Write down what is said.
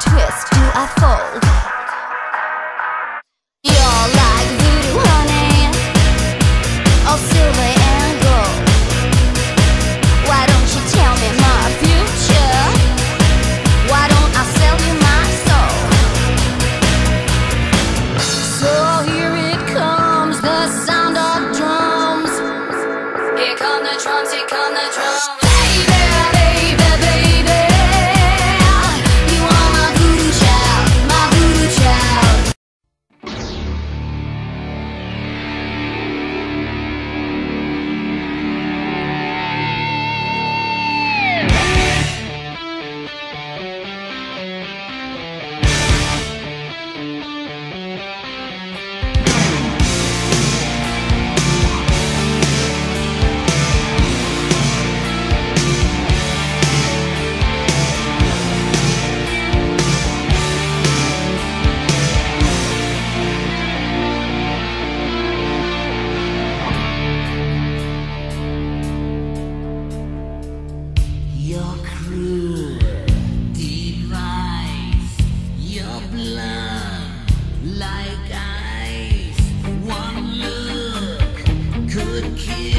twist? Do I fold? You're like voodoo, honey All silver and gold Why don't you tell me my future? Why don't I sell you my soul? So here it comes, the sound of drums Here come the drums, here come the drums kid.